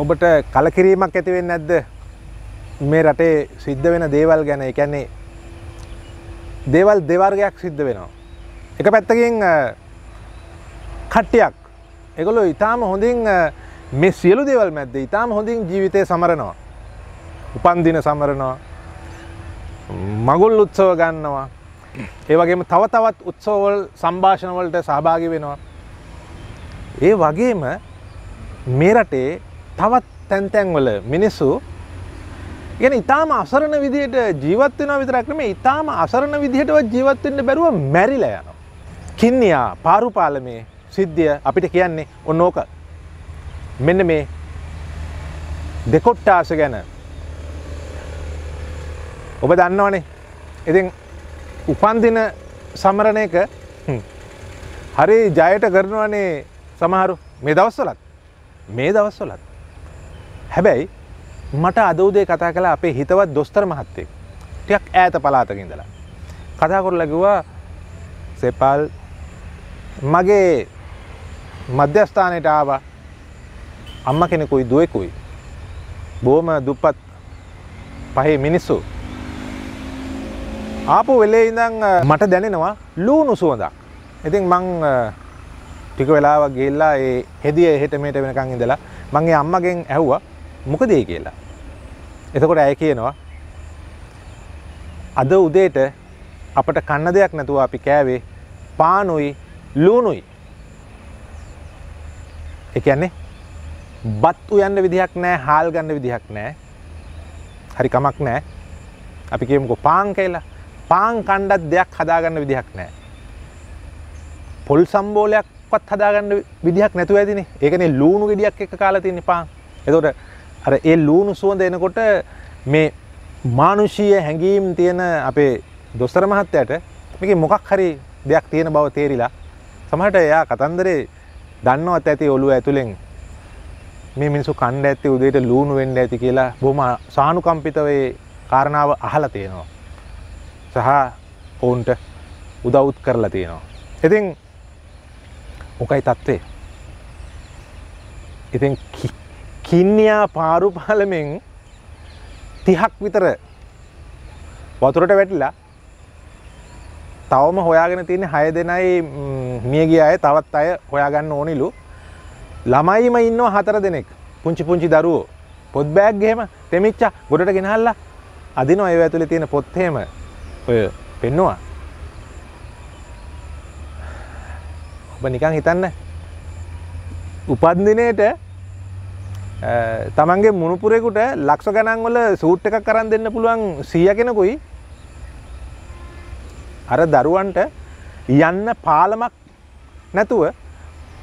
ඔබට කලකිරීමක් ඇතිවෙන්න නැද්ද මේ රටේ සිද්ධ වෙන දේවල් ගැන එකන්නේ දේවල් දෙවර්ගයක් සිද්ධ වෙනවා. එක පැත්තකින් කට්ටියක් එකොලො ඉතාම හොඳින් මේ සියලු දේවල් මැද්ද ඉතාම හොඳින් ජීවිතය සමරනවා. උපන්දින සමරනවා මගුල් උත්සව ගන්නවා ඒවගේම තව තවත් උත්සවවල් සම්භාෂණවලට සහභාගි වෙනවා. ඒ වගේම මේ රටේ තවත් තැන්තැන්වල මිනිස්සු ගැන ඉතාම අසරණ විදියට ජීවත්වෙන විතරක්‍රම ඉතාම අසරණ විදිහටවත් ජීවත්වෙන්ට බැරුව මැරිල යන. කින්නියා පාරුපාලමේ සිද්ධිය අපිට කියන්නේ ඔන්නෝක මෙන්න මේ දෙකොට්ටාස ගැන. ඔබ දන්නවනේ. ඉතින් උපන්දින සමරණ එක හරි ජයට කරනවනේ සමහරු. මේ දවස්වලත්. මේ දවස්වලත්. හැබැයි මට අදවදේ කතා කළ අපේ හිතවත් දොස්තර මහත්තේ ටියක් ඈත පලාතකින්දලා කතා කොර ලැගවා සෙපල් මගේ මධ්‍යස්ථානයට ආව. අම්ම කෙනෙකුයි දුවෙකුයි. බෝම දුප්පත් පහේ මිනිස්සු. ආපු වෙලේ ඉඳං මට දැනෙනවා ලූුණු සුවඳක්. ඉතින් මං ටික වෙලාවක් ගේල්ලා ඒ හෙදිය එහෙට මේට වෙනකං ඉඳලා මගේ අම්මගෙන් ඇහ්වා මොකදේ කියලා? එතකොට ඇය කියනවා අද උදේට අපට කන්න දෙයක් නැතුව අපි කෑවේ පානුයි ලූුණුයි. එකන්නේ බත් උයන්න විදිහක් නෑ හාල් ගන්න විදිහක් නෑ. හරි කමක් නෑ. අපි කියමුකෝ පාන් කියලා. පාන් කණ්ඩත් දෙයක් හදාගන්න විදිහක් නෑ. පොල් සම්බෝලයක්වත් හදාගන්න විදිහක් නැතුව ඇතිනේ ඒකනේ ලූුණු ගෙඩියක් එක කාලා තින්නේ පාන්. එතකොට අර ඒ ලූුණු සුවඳ එනකොට මේ මානුෂීය හැඟීම් තියෙන අපේ දොස්තර මහත්තයට මේක මොකක් හරි දෙයක් තියෙන බව තේරිලා සමහට එයා කතන්දරේ දන්නවත් ඇති ඔළුව ඇතුළෙන් මේ මිනිසු කණ්ඩ ඇත්ති උදේට ලූුණු වෙන්ඩ ඇති කියලා බොම සානුකම්පිතවේ කාරණාව අහල තියෙනවා. සහ ඔවුන්ට උදවුත් කරලා තියෙනවා. ඉතින් මොකයි තත්ත්වේ. ඉතින් කින්නියා පාරුපාලමෙන් තිහක් විතර වතුරට වැටිලා තවම හොයාගෙන තියෙන හය දෙනයි මියගිය අය තවත් අය හොයාගන්න ඕනිලු. ළමයිම ඉන්නවා හතර දෙනෙක්. පුංචි පුංචි දරුවෝ. පොත් බෑග්ගෙහෙම තෙමිච්ච ගොඩට ගෙනහල්ලා අදින ඔය ඇතුළේ තියෙන පොත්හෙම ඔය පෙන්නවා. ඔබ නිකං හිතන්න. උපන්දිනයට තමන්ගේ මුණුපුරෙකුට ලක්ෂ ගණන්වල සූට් එකක් කරන් දෙන්න පුළුවන් සිය කෙනකුයි අර දරුවන්ට යන්න පාලමක් නැතුව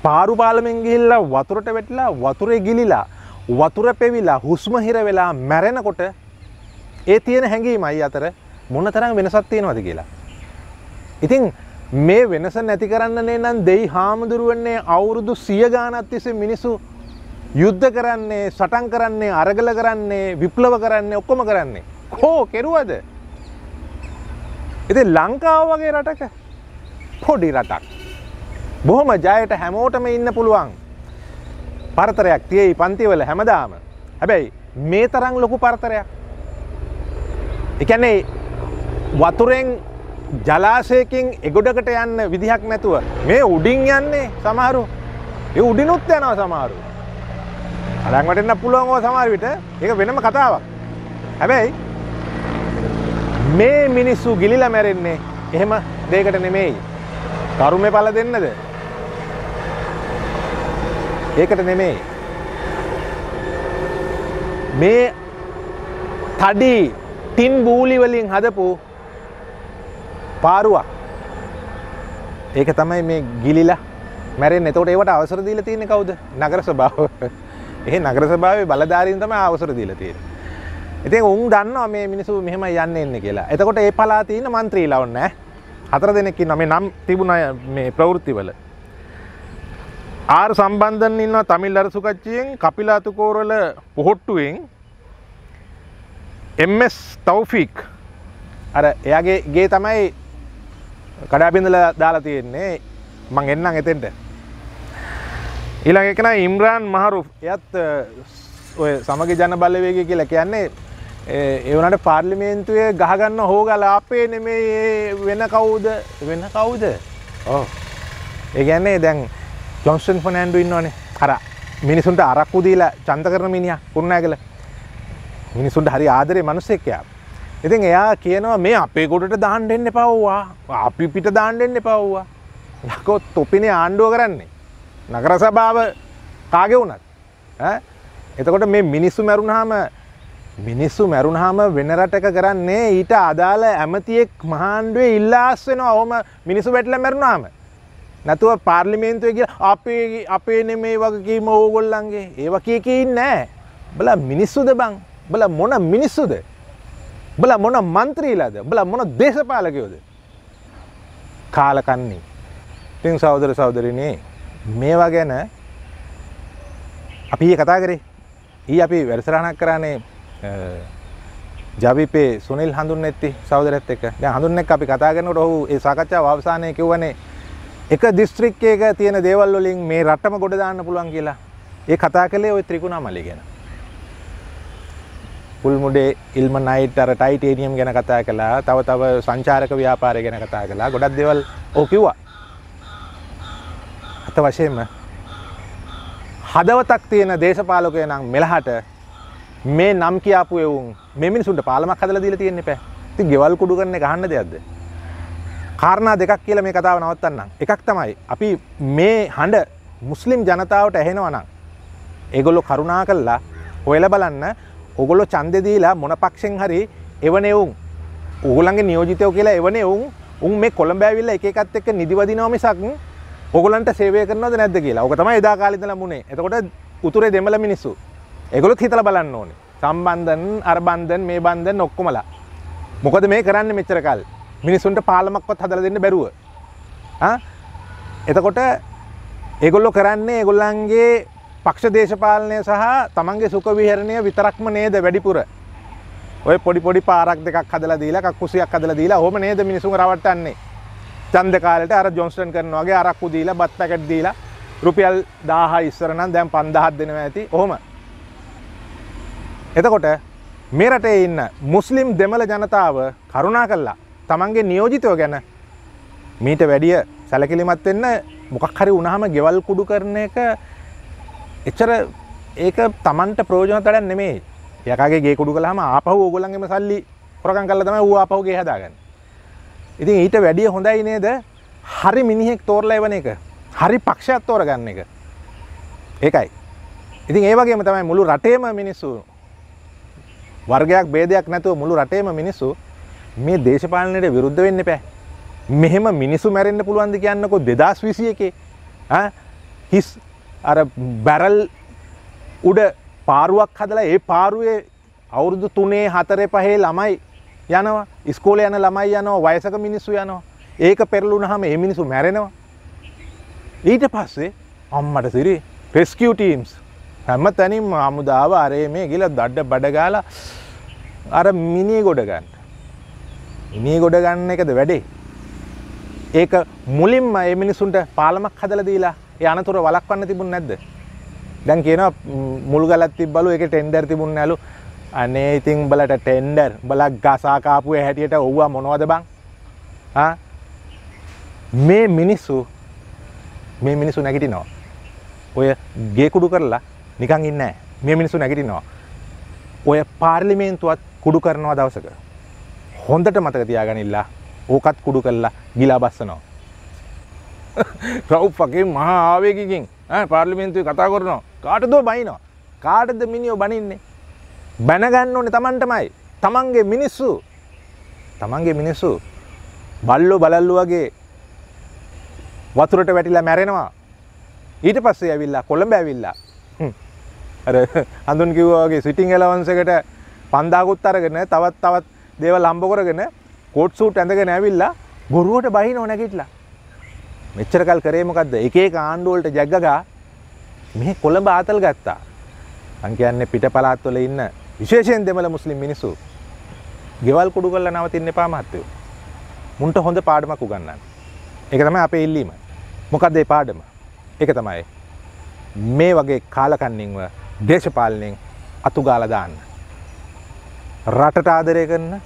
පාරු පාලමෙන් ගිහිල්ලා වතුරට වැටිලා වතුරේ ගිලිලා වතුර පෙවිලා හුස්ම හිර වෙලා මැරෙනකොට ඒ තියෙන හැඟීමයි අතර මොන තරම් වෙනසක් තියෙනවද කියලා. ඉතින් මේ වෙනස නැති කරන්නනේ නම් දෙයි හාමුදුරුවන්නේ අවුරුදු සිය ගානත් තිස්සේ මිනිසු යුද්ධ කරන්නේ සටන් කරන්නේ අරගල කරන්නේ විප්ලව කරන්නේ ඔක්කොම කරන්නේ. කෝ කෙරුවද ඉති ලංකාව වගේ රටක පොඩි රටක්. බොහොම ජයට හැමෝටම ඉන්න පුළුවන් පරතරයක් තියෙයි පන්තිවල හැමදාම. හැබැයි මේ තරං ලොකු පරතරයක්. එකැනේ වතුරෙන් ජලාසයකින් එගොඩකට යන්න විදිහක් නැතුව මේ උඩින් යන්නේ සමහරු ඒ උඩිනුත් යනවා සමහරු. අඩංවටන්න පුළුවන්ෝ සමාරවිට ඒක වෙනම කතාවක්. හැබැයි මේ මිනිස්සු ගිලිල මැරෙන්නේ එහෙම දේකට නෙමෙයි. කරුමය පල දෙන්නද. ඒකට නෙමෙයි. මේ තඩි ටින් බූලිවලින් හදපු පාරුවක් ඒක තමයි මේ ගිලිලා මැරෙන් එතකොට ඒවට අවසර දීල තියෙන කවුද නගර ස්භාව ඒ නගර සභාව බලධාරීන් තම අවසර දීල තියෙන ඉතින් උන් දන්නවා මේ මිනිසු මෙහෙම යන්න එන්න කියලා. එතකොට ඒ පලා තියන මන්ත්‍රී ලවන්න හතර දෙනෙක්කි නම නම් තිබුණ මේ ප්‍රවෘත්තිවල. ආර් සම්බන්ධන් ඉන්න තමිල් අරසුකච්චියෙන් කපිලාතුකෝරල පොහොට්ටුවෙන් එම්ස් තවෆික් අර එයාගේ ගේ තමයි කඩාබිඳල දාලා තියෙන්නේ. මං එන්නම් එතෙන්ට. ඊළඟ එකන ඉම්රාන් මහරු එයත් ඔය සමග ජන බලවේගය කියලා කියන්නේ ඒවනට පාර්ලිමේන්තුවේ ගහගන්න හෝගල අපේ නෙමේ වෙන කවුද? වෙන කවුද? ඕ ඒගැන්නේ දැන් ජොන්ස්ටන් ෆනෑන්ඩු ඉන්නවනේ. අර මිනිසුන්ට අරක්කු දීලා චන්ත කරන මිනිිය පුරුණෑ කළ මිනිසුන්ට හරි ආදරේ මනුස්සෙක්කයා ඉතින් එයා කියනවා මේ අපේ ගොඩට දාන්න එන්න පව්වා අපි පිට දාන්න එන්න පව්වා යකෝ තොපිනේ ආණ්ඩුව කරන්නේ නගර සභාව කාගෙ වුණත් එතකොට මේ මිනිස්සු මැරුණහම මිනිස්සු මැරුණහම වෙන රටක කරන්නේ ඊට අදාළ ඇමතියෙක් මහාණ්ඩුවේ ඉල්ලාස් වෙනවා ඔහොම මිනිසු වැටල මැරුණාම. නැතුව පාර්ලිමේන්තුව කිය අපේ අපේ නෙමේ වගකීම ඕගොල්ලන්ගේ. ඒව කියකින් නෑ. බල මිනිස්සුද බං? බල මොන මිනිස්සුද? බල මොන මන්ත්‍රීලාද? බල මොන දේශපාලකයෝද? කාලකන්නේ තින් සෞදර සෞදරනේ මේවා ගැන අපි කතා කරේ ඊ අපි වැඩසරහනක් කරන්නේ ජවිපේ සුනිල් හඳුන් ඇත්ති සෞදරත් එක්ක දැන් හඳුන් එක්ක අපි කතා කරනකොට ඔහු ඒ සාකච්ඡාව අවසානයේ කිව්වනේ එක දිස්ත්‍රික්කයක තියෙන දේවල් වලින් මේ රටම ගොඩ දාන්න පුළුවන් කියලා. ඒ කතා කළේ ওই ත්‍රිකුණාමලී ගැන. පුල්මුඩේ ඉල්මනයිට් අර ටයිටේනියම් ගැන කතා කළා. තව තව සංචාරක ව්‍යාපාරය ගැන කතා කළා. ගොඩක් දේවල් ඔව් කිව්වා. අත වශයෙන්ම හදවතක් තියෙන දේශපාලකය නම් මෙලහට මේ නම් කියාපු එවුන් මේ මිනිසුන්ට පාලමක් හදලා දීලා තියෙන්නේ පෑ. ඉතින් ගෙවල් කුඩු කරන එක අහන්න දෙයක්ද? කාරණා දෙකක් කියලා මේ කතාව නවත්තන්නම්. එකක් තමයි අපි මේ හඬ මුස්ලිම් ජනතාවට ඇහෙනවා නම් ඒගොල්ලෝ කරුණා කළා හොයලා බලන්න ඔගොල්ලෝ ඡන්දෙ දීලා මොන පක්ෂෙන් හරි එවනේ උන් ඕගොල්ලන්ගේ නියෝජිතයෝ කියලා එවනේ උන් උන් මේ කොළඹ ඇවිල්ලා එක එකත් එක්ක නිදිවදිනවා මිසක් ඔගොල්ලන්ට සේවය කරනවද නැද්ද කියලා. ඕක තමයි එදා කාලේ ඉඳලා මුනේ. එතකොට උතුරේ දෙමළ මිනිස්සු. ඒගොල්ලොත් හිතලා බලන්න ඕනේ. සම්බන්ධන් අර බන්ධන් මේ බන්ධන් ඔක්කොමලා. මොකද මේ කරන්නේ මෙච්චර කල්? මිනිසුන්ට පාලමක්වත් හදලා දෙන්න බැරුව. ආ එතකොට ඒගොල්ලෝ කරන්නේ ඒගොල්ලන්ගේ පක්ෂ දේශපාලනය සහ තමන්ගේ සුඛ විහරණය විතරක්ම නේද වැඩිපුර. ඔය පොඩි පොඩි පාරක් දෙකක් හදලා දීලා කක්කුසියක් හදලා දීලා ඔහොම නේද මිනිසුන් රවට්ටන්නේ. ඡන්ද කාලේට අර ජොන්ස්ටන් කරනවා වගේ අරක්කු දීලා බත් පැකට් දීලා රුපියල් 1000 ඉස්සර නම් දැන් 5000ක් දෙනවා ඇති. ඔහොම. එතකොට මේ රටේ ඉන්න මුස්ලිම් දෙමළ ජනතාව කරුණා කළා තමන්ගේ නියෝජිතයෝ ගැන මීට වැඩිය සැලකිලිමත් වෙන්න මොකක් හරි වුණාම ගෙවල් කුඩු කරන එක එච්චර ඒක තමන්ට ප්‍රයෝජන තරක් නෙමෙයි. යකාගේ ගේ කුඩු කළාම ආපහු ඕගොල්ලන්ගේම සල්ලි හොරකම් කරලා තමයි ඌ ආපහු ගේ හදාගන්නේ. ඉතින් ඊට වැඩිය හොඳයි නේද? හරි මිනිහෙක් තෝරලා එවන එක. හරි පක්ෂයක් තෝරගන්න එක. ඒකයි. ඉතින් ඒ වගේම තමයි මුළු රටේම මිනිස්සු වර්ගයක් ભેදයක් නැතුව මුළු රටේම මිනිස්සු මේ දේශපාලනයට විරුද්ධ වෙන්න එපා. මෙහෙම මිනිස්සු මැරෙන්න පුළුවන්ද කියන්නකෝ 2021 ඈ හිස් අර බැරල් උඩ පාරුවක් හදලා ඒ පාරුවේ අවුරුදු 3 4 5 ළමයි යනවා ඉස්කෝලේ යන ළමයි යනවා වයසක මිනිස්සු යනවා. ඒක පෙරළුනහම ඒ මිනිස්සු මැරෙනවා. ඊට පස්සේ අම්මට සිරි රෙස්කියු ටීම්ස් හැම තැනින්ම අමුදාව අරේ මේ ගිල දඩ බඩගාලා අර මිනිය ගොඩ ගන්න. මිනිය ගොඩ ගන්න එකද වැඩේ? ඒක මුලින්ම ඒ මිනිසුන්ට පාලමක් හදලා දීලා ඒ අනතුර වළක්වන්න තිබුණ නැද්ද? දැන් කියනවා මුල් ගලක් තිබ්බලු ඒකේ ටෙන්ඩර් තිබුණ නැලු. අනේ ඉතින් බලට ටෙන්ඩර් බලක් ගසා කාපුවේ හැටියට ඔව්වා මොනවද බං? ආ? මේ මිනිස්සු මේ මිනිස්සු නැගිටිනවා. ඔය ගේ කුඩු කරලා නිකන් ඉන්නේ මේ මිනිස්සු නැගිටිනවා. ඔය පාර්ලිමේන්තුවත් කුඩු කරනවා දවසක. හොඳට මතක තියාගනිල්ලා. ඕකත් කුඩු කරලා ගිලා බස්සනවා. රව්පගේ මහා ආවේගකින් පාර්ලිමේන්තුවේ කතා කරනවා. කාටදෝ බයිනවා? කාටද මිනිියෝ බනින්නේ? බැනගන්න ඕනේ තමන්ටමයි. තමන්ගේ මිනිස්සු. තමන්ගේ මිනිස්සු බල්ලෝ බලල්ලු වගේ වතුරට වැටිලා මැරෙනවා. ඊට පස්සේ ඇවිල්ලා කොළඹ ඇවිල්ලා. අර හඳුන් කිව්වාගේ සිටිං එලවන්සකට පන්දාකුත් අරගෙන තවත් තවත් දේවල් හම්බ කරගෙන කෝට් සූට් ඇඳගෙන ඇවිල්ලා බොරුවට බහිනව නැගිටලා. මෙච්චර කල් කරේ මොකද්ද? එක එක ආණ්ඩු වලට ජග්ගගා. මේ කොළඹ ආතල් ගත්තා. මං කියන්නේ පිට පළාත්වල ඉන්න විශේෂයෙන් දෙමළ මුස්ලිම් මිනිස්සු ගෙවල් කුඩු කරලා නවතින්න එපා මහත්තයෝ මුන්ට හොඳ පාඩමක් උගන්වන්න ඒක තමයි අපේ ඉල්ලීම මොකක්ද ඒ පාඩම ඒක තමයි මේ වගේ කාලකන්නින්ව දේශපාලනයෙන් අතුගාල දාන්න. රටට ආදරය කරන්න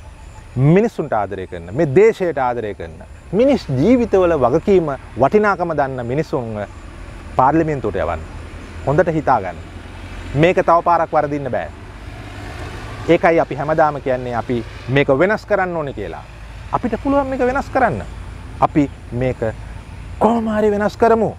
මිනිස්සුන්ට ආදරය කරන්න මේ දේශයට ආදරය කරන්න. මිනිස් ජීවිතවල වගකීම වටිනාකම දන්න මිනිස්සුන්ව පාර්ලිමෙන්තුවට යවන්න. හොඳට හිතාගන්න. මේක තව පාරක් වරදින්න බෑ. ඒකයි අපි හැමදාම කියන්නේ අපි මේක වෙනස් කරන්න ඕනේ කියලා. අපිට පුළුවන් මේක වෙනස් කරන්න. අපි මේක කොහොම හරි වෙනස් කරමු.